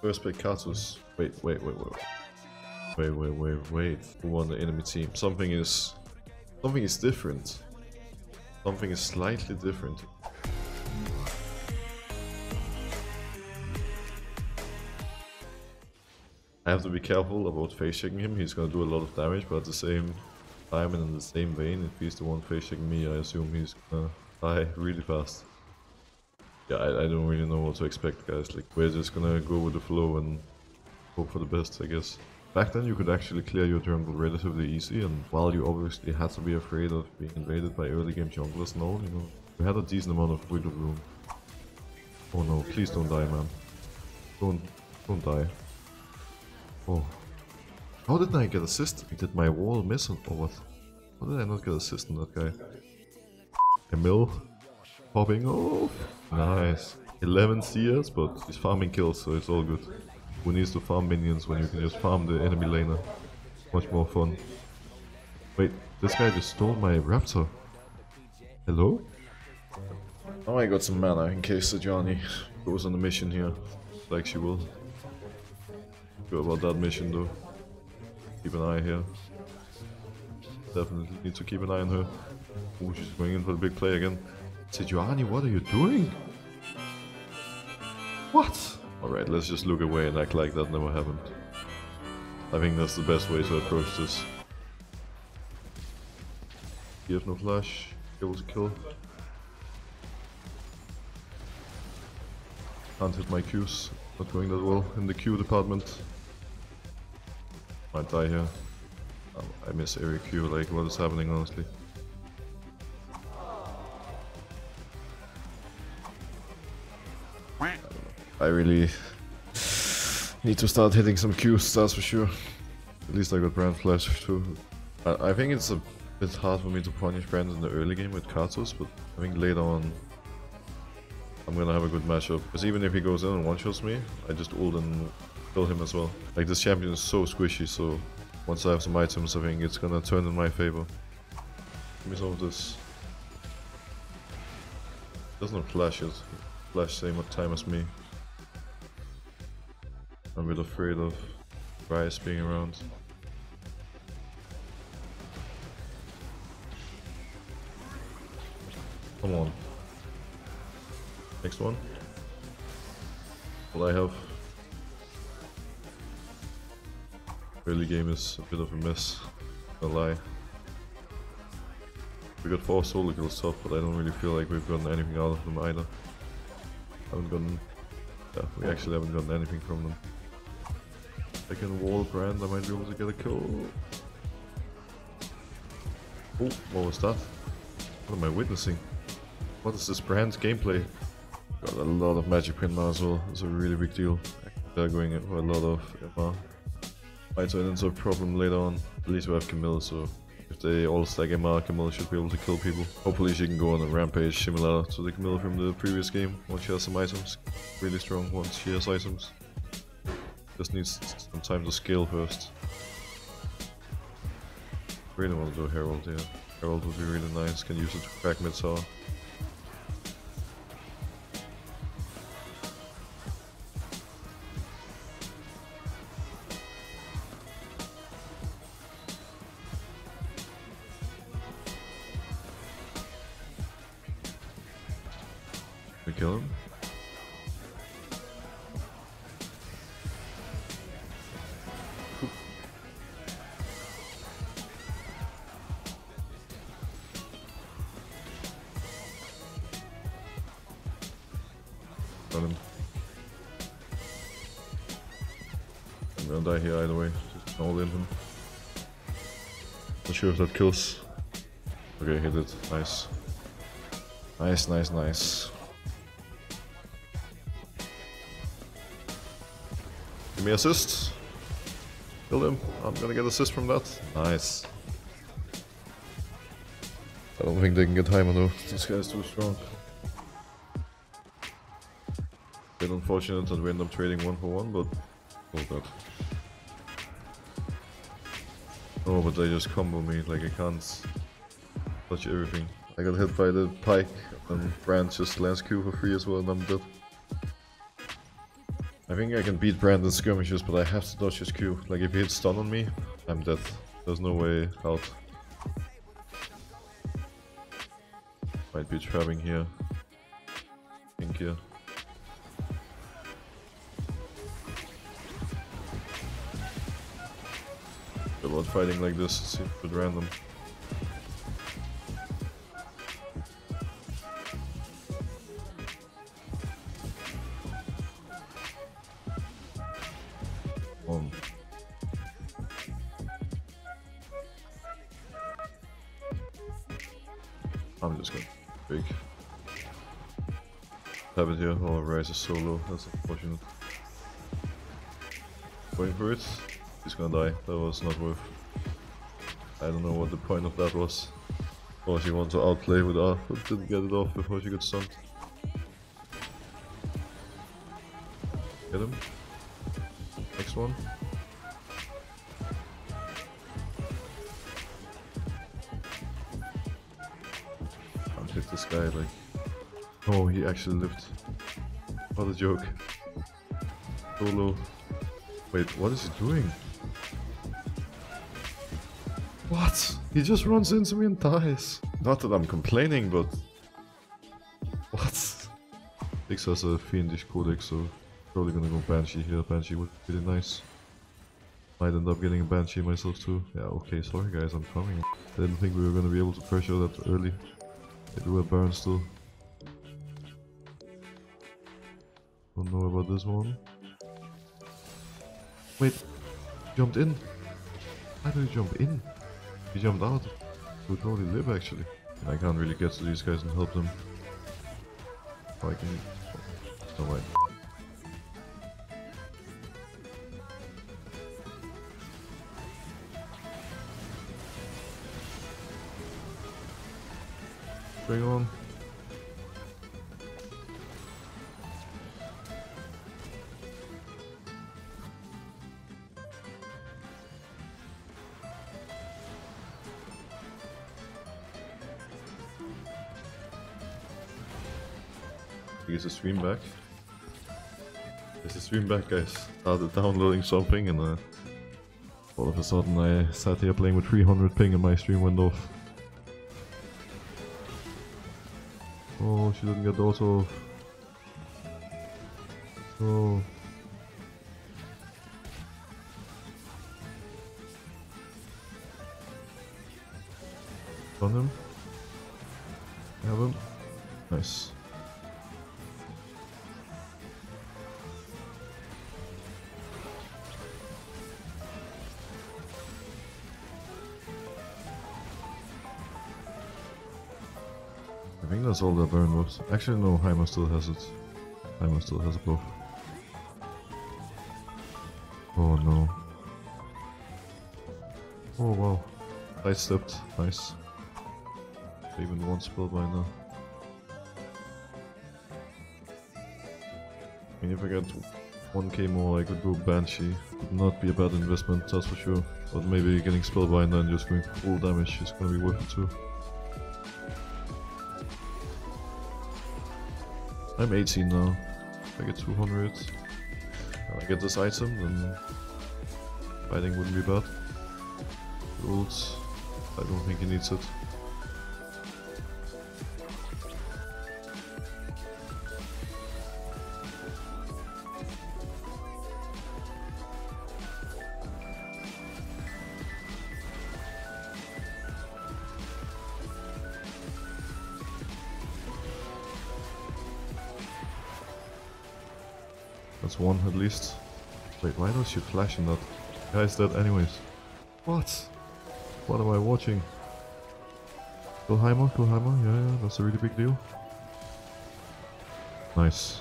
First pick Karthus. Wait, wait, wait, wait. Wait, wait, wait, wait. Who on the enemy team? Something is... Something is different. Something is slightly different. I have to be careful about face checking him. He's gonna do a lot of damage, but at the same time and in the same vein, if he's the one face checking me, I assume he's gonna die really fast. Yeah, I, I don't really know what to expect, guys. Like, we're just gonna go with the flow and hope for the best, I guess. Back then, you could actually clear your jungle relatively easy, and while you obviously had to be afraid of being invaded by early game junglers and all, you know, we had a decent amount of wiggle room. Oh no, please don't die, man. Don't, don't die. Oh. How did I get assist? Did my wall miss or what? How did I not get assist on that guy? Emil popping off. Nice. 11 CS, but he's farming kills, so it's all good. Who needs to farm minions when you can just farm the enemy laner? Much more fun. Wait, this guy just stole my raptor. Hello? Oh, I got some mana in case the Johnny goes on a mission here, like she will. Good about that mission though. Keep an eye here. Definitely need to keep an eye on her. Oh, she's going in for the big play again. Sejuani, what are you doing? What? Alright, let's just look away and act like that never happened. I think that's the best way to approach this. You have no flash. Able to kill. Can't hit my Qs. Not going that well in the Q department. Might die here. Um, I miss every Q, like what is happening honestly. I really need to start hitting some Qs, that's for sure. At least I got Brand Flash too. I, I think it's a bit hard for me to punish Brand in the early game with Karthus, but I think later on I'm gonna have a good matchup. Because even if he goes in and one-shots me, I just ult and kill him as well. Like this champion is so squishy, so once I have some items I think it's gonna turn in my favor. Give me some of this. Does not flash it. Flash same time as me. I'm a bit afraid of Ryze being around. Come on. Next one. What I have. Early game is a bit of a mess. A lie. We got four solo kills stuff, but I don't really feel like we've gotten anything out of them either. Haven't gotten. Yeah, we actually haven't gotten anything from them. I can wall brand, I might be able to get a kill. Oh, what was that? What am I witnessing? What is this brand's gameplay? Got a lot of magic pin as well. It's a really big deal. They're going in for a lot of MR. Might turn into a problem later on. At least we have Camille, so if they all stack MR, Camille should be able to kill people. Hopefully she can go on a rampage similar to the Camille from the previous game once she has some items. Really strong once she has items. Just needs some time to scale first. Really want to do Herald yeah. Herald would be really nice, can use it to crack mid tower. We kill him? Got. I'm gonna die here either way. Just all in him. Not sure if that kills. Okay, hit it. Nice. Nice, nice, nice. Give me assist. Kill him. I'm gonna get assist from that. Nice. I don't think they can get Heimer though. This guy's too strong. Bit unfortunate that we end up trading one for one, but oh god. Oh, but they just combo me, like I can't touch everything. I got hit by the pike, and Brand just lands Q for free as well, and I'm dead. I think I can beat Brandon's skirmishes, but I have to dodge his Q. Like if he hits stun on me, I'm dead. There's no way out. Might be trapping here. Think here. About fighting like this, it's a bit random. Um. I'm just gonna break. Have it here. Oh, Ryze is so low. That's unfortunate. Going for it. He's gonna die. That was not worth. I don't know what the point of that was. Oh, she wanted to outplay with R, but didn't get it off before she got stunned. Get him. Next one. Can't hit this guy, like... Oh, he actually lived. What a joke. So low. Wait, what is he doing? What? He just runs into me and dies. Not that I'm complaining, but... What? Dix has a fiendish codex, so probably gonna go Banshee here. Banshee would be really nice. Might end up getting a Banshee myself too. Yeah, okay, sorry guys, I'm coming. Didn't think we were gonna be able to pressure that early. They do a burn still. Don't know about this one. Wait, jumped in. How do you jump in? He jumped out. He would probably live actually. I can't really get to these guys and help them. Oh, I can. Oh, wait. Bring on. Is the stream back? Is the stream back, guys? Started downloading something and uh, all of a sudden I sat here playing with 300 ping and my stream went off. Oh, she didn't get the auto. Oh. On him. Have him. Nice. I think that's all that burn was. Actually, no, Heimer still has it. Heimer still has a buff. Oh no. Oh wow. I stepped. Nice. Even one spell by now. I mean, if I get 1k more, I could go Banshee. Would not be a bad investment, that's for sure. But maybe getting Spellbinder and just going full damage is gonna be worth it too. I'm 18 now. If I get 200, and I get this item, then fighting wouldn't be bad. Rules, I don't think he needs it. That's one at least. Wait, why don't you flash in that? Guy's dead anyways. What? What am I watching? Kulheimer, Kulheimer, yeah, yeah, that's a really big deal. Nice.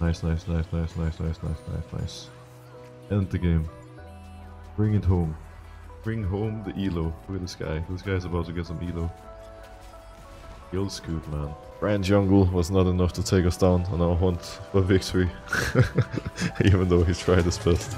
Nice, nice, nice, nice, nice, nice, nice, nice, nice. End the game. Bring it home. Bring home the elo. Look at this guy. This guy's about to get some elo. Kill scoot, man. Brand Jungle was not enough to take us down on our hunt for victory. Even though he tried his best.